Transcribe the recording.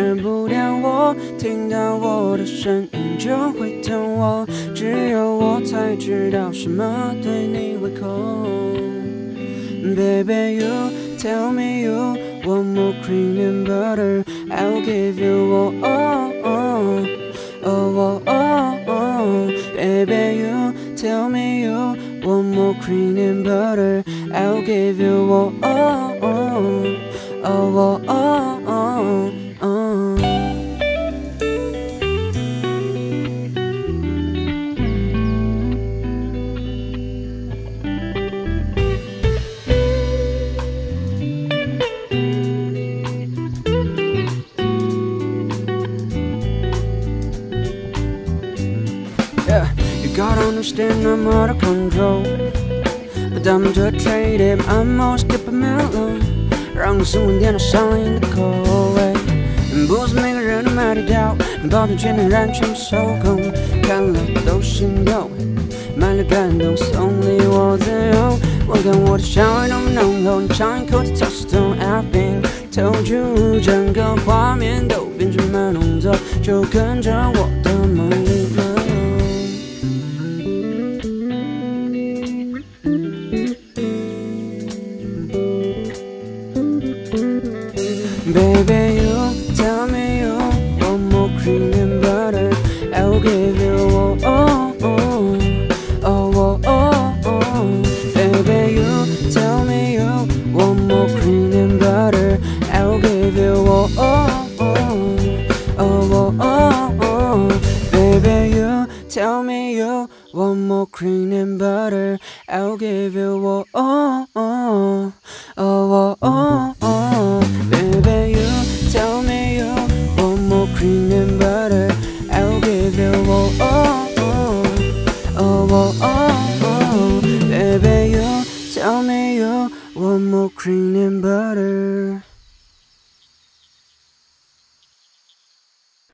戒不掉我，听到我的声音就会疼我，只有我才知道什么对你胃口。Baby, you tell me you want more cream and butter. I'll give you oh oh oh oh oh oh. oh. Baby, you tell me you want more cream and butter. I'll give you oh gotta understand I'm out of control. But I'm just traded, I'm all skip a mellow，让你生活变得上瘾的口味。不是每个人都买得到，保证全能让全部受控。看了都心动，买了感动，送礼我自由。我看我的香味多么浓厚，你尝一口就 toast to I've been told you，整个画面都变成慢动作，就跟着我的 Baby, you tell me you want more cream and butter. I'll give you oh oh oh oh oh oh. oh. Baby, you tell me you want more cream and butter. I'll give you oh oh oh oh oh oh. oh. Baby, you tell me you want more cream and butter. I'll give you oh oh oh cream and butter.